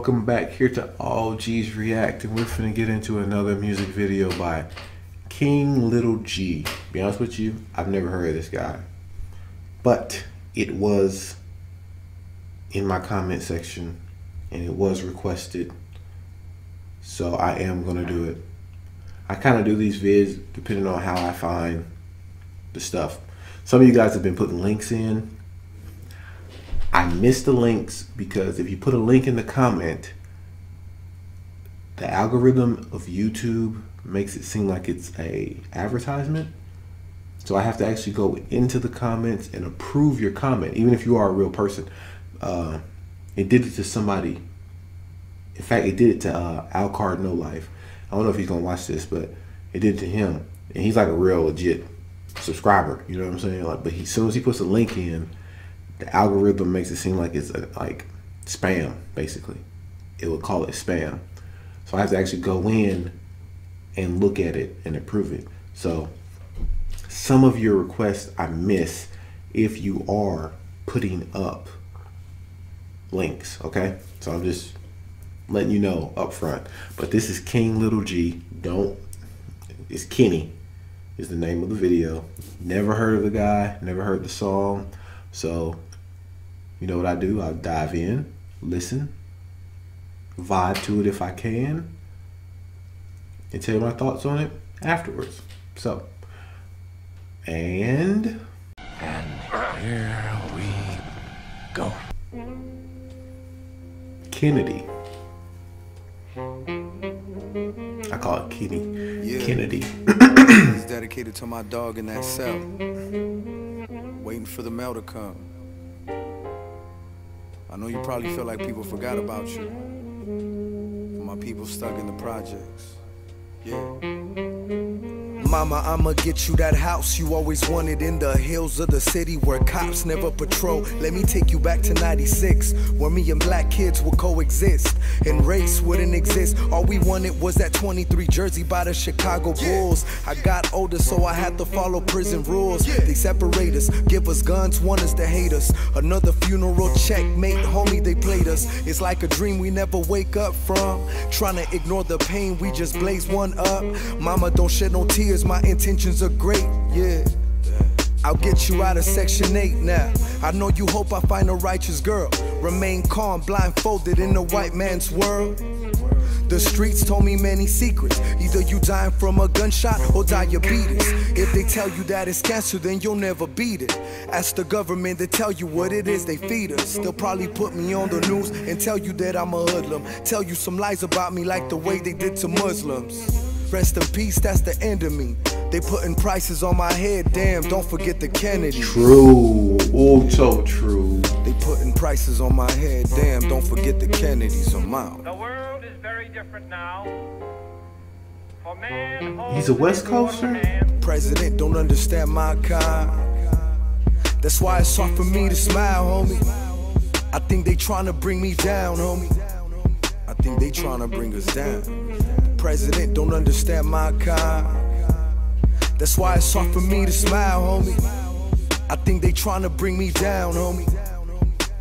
welcome back here to All G's React, and we're gonna get into another music video by King Lil G. Be honest with you, I've never heard of this guy, but it was in my comment section, and it was requested, so I am gonna do it. I kind of do these vids depending on how I find the stuff. Some of you guys have been putting links in I miss the links because if you put a link in the comment, the algorithm of YouTube makes it seem like it's a advertisement. So I have to actually go into the comments and approve your comment, even if you are a real person. Uh, it did it to somebody. In fact, it did it to uh, Alcard No Life. I don't know if he's gonna watch this, but it did it to him, and he's like a real legit subscriber. You know what I'm saying? Like, but he, as soon as he puts a link in, the algorithm makes it seem like it's a, like spam, basically. It would call it spam. So I have to actually go in and look at it and approve it. So some of your requests I miss if you are putting up links, okay? So I'm just letting you know up front. But this is King Lil G. Don't, it's Kenny is the name of the video. Never heard of the guy, never heard the song. So you know what I do? I dive in, listen, vibe to it if I can, and tell you my thoughts on it afterwards. So, and and here we go. Kennedy. I call it Kenny. Yeah. Kennedy. It's dedicated to my dog in that cell. Waiting for the mail to come. I know you probably feel like people forgot about you. My people stuck in the projects. Mama, I'ma get you that house you always wanted in the hills of the city where cops never patrol. Let me take you back to 96, where me and black kids would coexist and race wouldn't exist. All we wanted was that 23 jersey by the Chicago Bulls. I got older, so I had to follow prison rules. They separate us, give us guns, want us to hate us. Another funeral checkmate, homie, they played us. It's like a dream we never wake up from. Trying to ignore the pain, we just blaze one up. Mama, don't shed no tears my intentions are great, yeah. I'll get you out of section 8 now. I know you hope I find a righteous girl. Remain calm, blindfolded in the white man's world. The streets told me many secrets. Either you dying from a gunshot or diabetes. If they tell you that it's cancer, then you'll never beat it. Ask the government to tell you what it is they feed us. They'll probably put me on the news and tell you that I'm a hoodlum. Tell you some lies about me like the way they did to Muslims. Rest in peace, that's the end of me. They putting prices on my head, damn, don't forget the Kennedy. True, oh so true. They putting prices on my head, damn, don't forget the Kennedys amount. The world is very different now. For man He's a West Coaster? President don't understand my kind. That's why it's hard for me to smile, homie. I think they trying to bring me down, homie. I think they trying to bring us down president don't understand my kind. That's why it's hard for me to smile, homie. I think they trying to bring me down, homie.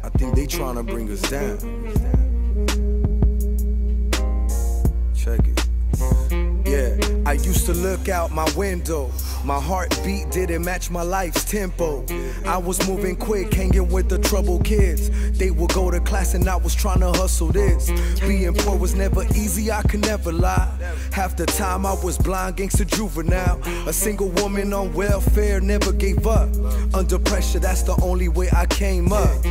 I think they trying to bring us down. Check it. Yeah, I used to look out my window. My heartbeat didn't match my life's tempo. I was moving quick, hanging with the troubled kids. They would go to class and I was trying to hustle this. Being poor was never easy, I could never lie. Half the time I was blind, gangster juvenile. A single woman on welfare never gave up. Under pressure, that's the only way I came up.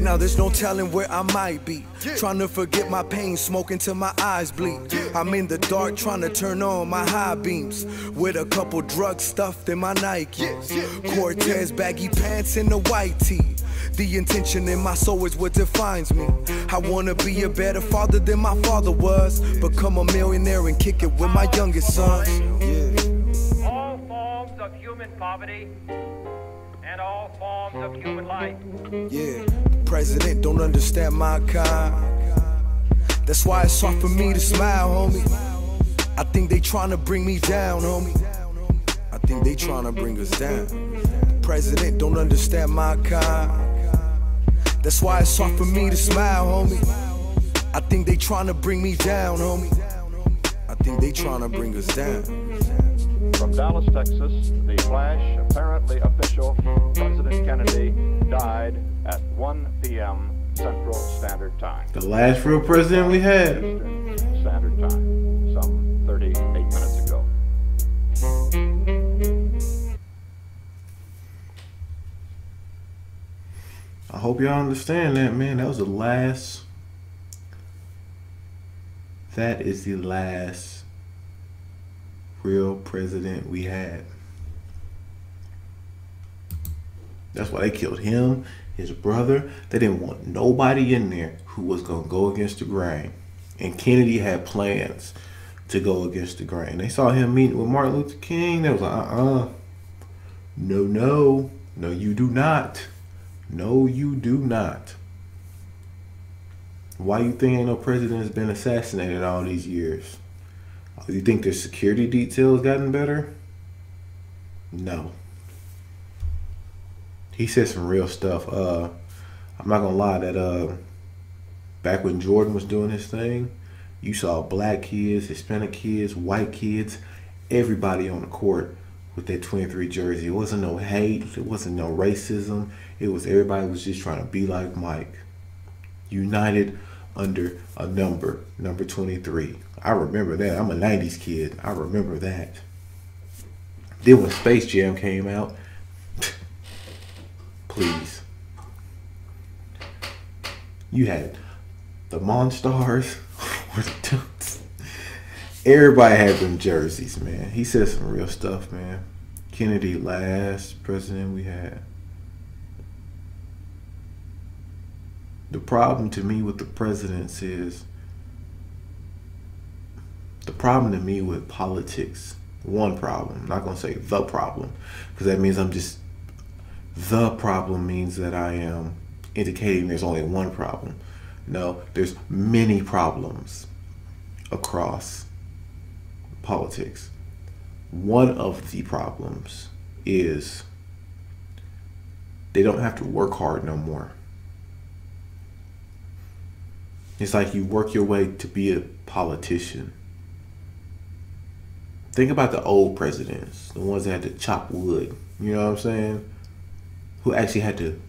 Now there's no telling where I might be. Trying to forget my pain, smoking till my eyes bleed. I'm in the dark, trying to turn on my high beams. With a couple drugs stuffed in my Nike. Cortez baggy pants and a white tee. The intention in my soul is what defines me. I wanna be a better father than my father was. Become a millionaire and kick it with my youngest son. Yeah. All forms of human poverty and all forms of human life. Yeah, president don't understand my kind. That's why it's hard for me to smile, homie. I think they trying to bring me down, homie. I think they trying to bring us down. President don't understand my kind. That's why it's hard for me to smile, homie. I think they trying to bring me down, homie. I think they trying to bring us down. From Dallas, Texas, the flash, apparently official, President Kennedy died at 1 p.m. Central Standard Time. The last real president we had. I hope y'all understand that, man. That was the last. That is the last real president we had. That's why they killed him, his brother. They didn't want nobody in there who was going to go against the grain. And Kennedy had plans to go against the grain. They saw him meeting with Martin Luther King. They was like, uh uh No, no. No, you do not. No, you do not. Why you think ain't no president has been assassinated all these years? You think their security details gotten better? No. He said some real stuff. Uh, I'm not gonna lie that uh, back when Jordan was doing his thing, you saw black kids, Hispanic kids, white kids, everybody on the court with that 23 jersey. It wasn't no hate. It wasn't no racism. It was everybody was just trying to be like Mike. United under a number, number 23. I remember that. I'm a 90s kid. I remember that. Then when Space Jam came out, please. You had the Monstars. Everybody had them jerseys, man. He said some real stuff, man. Kennedy, last president we had. The problem to me with the presidents is the problem to me with politics. One problem. I'm not gonna say the problem, because that means I'm just the problem means that I am indicating there's only one problem. No, there's many problems across politics. One of the problems is they don't have to work hard no more. It's like you work your way to be a politician. Think about the old presidents, the ones that had to chop wood, you know what I'm saying? Who actually had to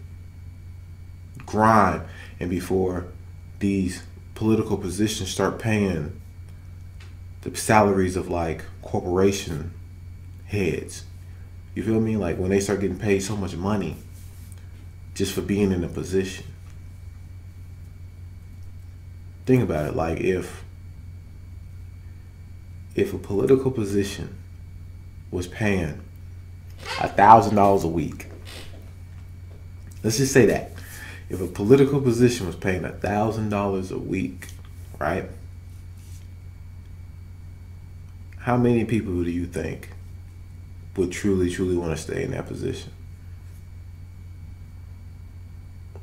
grind and before these political positions start paying the salaries of like corporation heads. You feel me? Like when they start getting paid so much money just for being in a position. Think about it. Like if if a political position was paying a thousand dollars a week, let's just say that if a political position was paying a thousand dollars a week, right? How many people do you think would truly, truly want to stay in that position?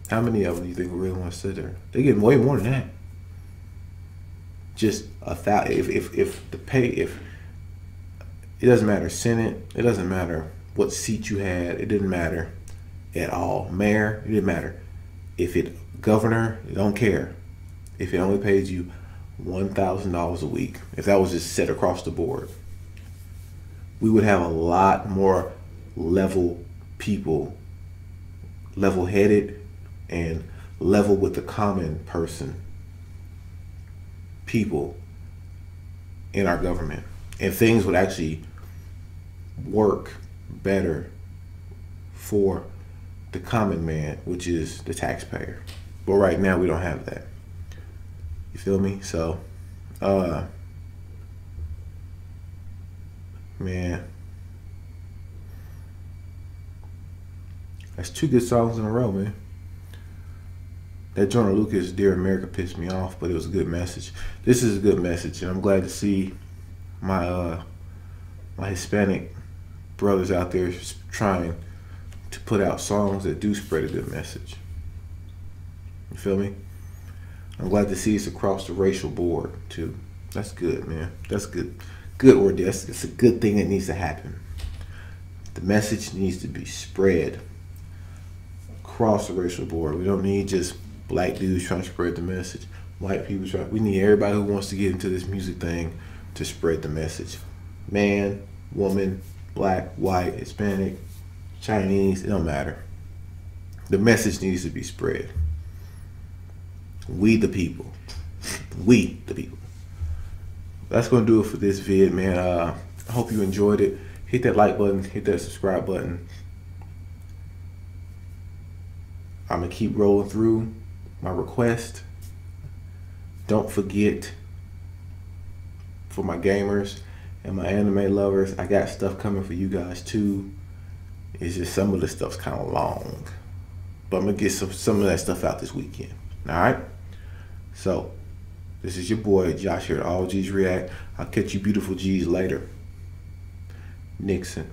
How many of them do you think really want to sit there? They get way more than that. Just a thousand. If, if if the pay if it doesn't matter Senate, it doesn't matter what seat you had, it didn't matter at all. Mayor, it didn't matter. If it governor, don't care. If it only pays you one thousand dollars a week, if that was just set across the board, we would have a lot more level people, level headed and level with the common person people in our government. And things would actually work better for the common man, which is the taxpayer. But right now we don't have that. Feel me? So, uh, man, that's two good songs in a row, man. That Joyner Lucas, Dear America, pissed me off, but it was a good message. This is a good message, and I'm glad to see my uh, my Hispanic brothers out there trying to put out songs that do spread a good message. You feel me? I'm glad to see it's across the racial board too. That's good, man. That's good. Good ordeal. That's, it's a good thing that needs to happen. The message needs to be spread across the racial board. We don't need just black dudes trying to spread the message. white people try. We need everybody who wants to get into this music thing to spread the message. Man, woman, black, white, Hispanic, Chinese, it don't matter. The message needs to be spread. We the people. We the people. That's gonna do it for this vid, man. Uh, I hope you enjoyed it. Hit that like button, hit that subscribe button. I'm gonna keep rolling through my request. Don't forget for my gamers and my anime lovers, I got stuff coming for you guys too. It's just some of the stuff's kind of long, but I'm gonna get some some of that stuff out this weekend. All right. So this is your boy Josh here at All G's React. I'll catch you beautiful G's later. Nixon.